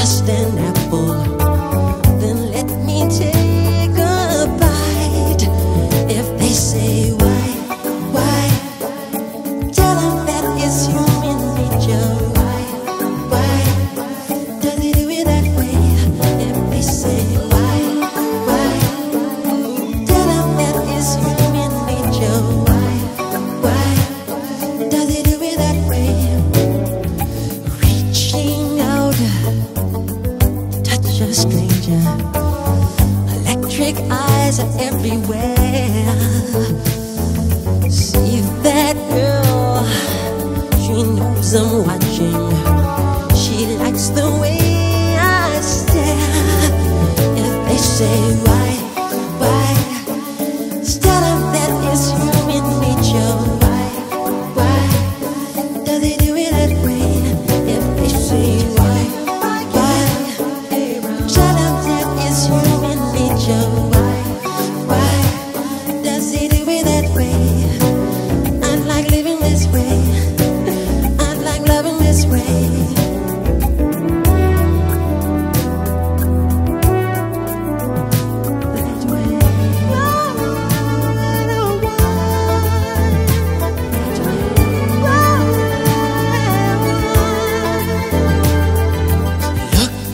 just an apple. A stranger. Electric eyes are everywhere. See that girl, she knows I'm watching. She likes the way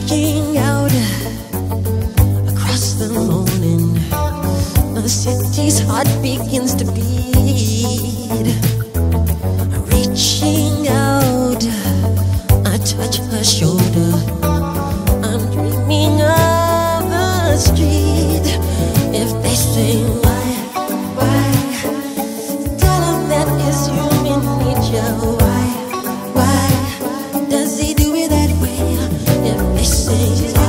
Looking out across the morning, the city's heart begins to beat. They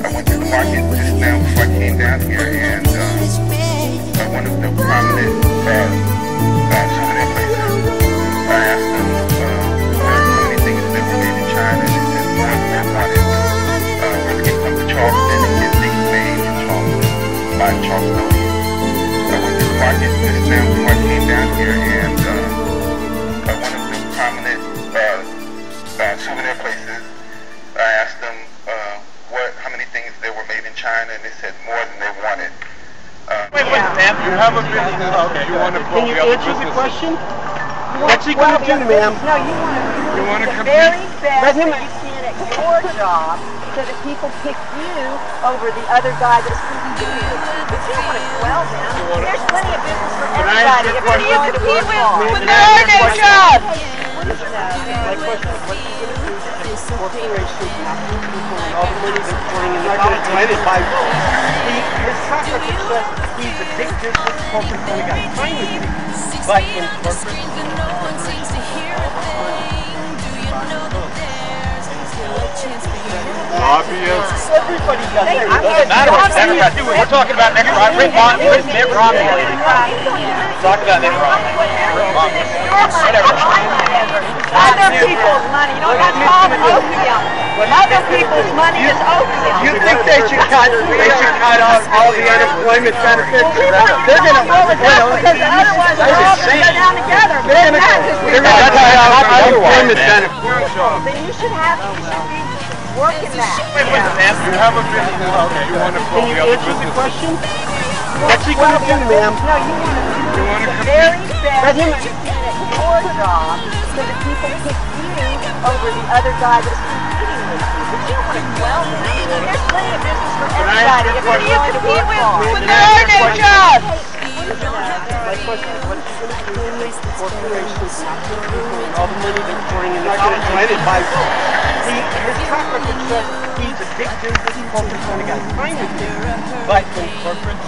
I went to the market just now before I came down here, uh, souvenir places. I asked them uh, what, how many things they were made in China, and they said more than they wanted. Uh, Wait, wait, ma'am. You have a business. Okay. You want to Can you answer the question? What's he going to do, ma'am? No, you want to You want to the compete? very best Let him- that you can at your job so that people pick you over the other guy that's competing with you. But you don't want to swell them. There's plenty of business for Can I ask everybody. you a If you compete with, with their you a job. My question is, what's he going to do to this corporation after people and all the money they're pouring in? Not going to explain it by He, his track record says he's a big business corporate kind of guy. Fine with you. But in corporate, Obvious. everybody it. Doesn't matter what Democrats do. We're talking about Mitt Romney. Mitt Romney. Mitt Romney. Talk about Mitt Romney. Mitt Romney. Whatever. Other people's money. You know, that's called opium. Other people's money is opium. You think they should cut, they should cut out all the unemployment benefits? They're gonna, Well, it's not because otherwise we're all going to go down together. But They're gonna, not just they're cut out unemployment benefits. Then you should have, you should be working that. Wait, wait, ma'am. You have a business. Okay. You want to Can you you have a answer the business. question? What's he gonna do, ma'am? No, you want to to the very best that you can at your job so that people pick you over the other guy that's competing with you. But you don't want to swell them. There's plenty of business for Can I ask everybody. you a If you compete with, with Can I ask you their job. My question is, going to do to corporations all the money they're pouring in the college planted by he, his track record says he's a big business corporate. Fine with. But corporate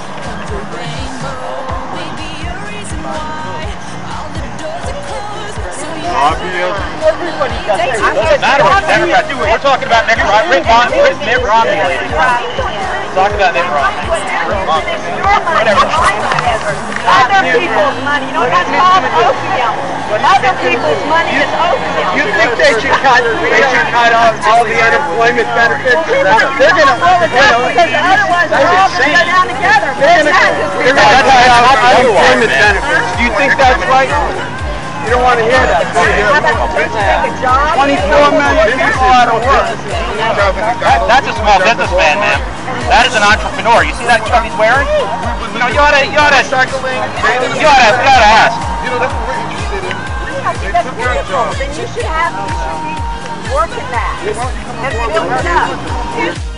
everybody does what Democrats. We're talking about Mitt Romney. Mitt Romney. Talk about Mitt Romney. Whatever. People's money, you. Other people's money is opium. You think they should cut, they should cut off all the unemployment benefits? They're gonna, you know, Because otherwise we're all gonna go down together. they're gonna, they're gonna cut off unemployment benefits. Do you think that's right? You don't wanna hear that. How about you take a job? Twenty-four million people out of work. That, that's a small businessman, man. That is an entrepreneur. You see that truck he's wearing? You know, you ought to, you ought to, you ought to, you ought to ask. Then you should have, you should be working that and building up.